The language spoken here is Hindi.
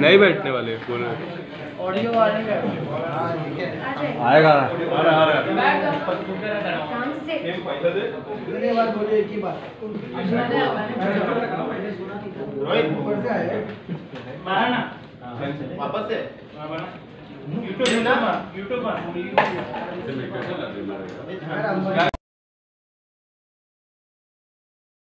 नहीं बैठने वाले बोल रहे ऑडियो आएगा। ना। वापस से। YouTube YouTube YouTube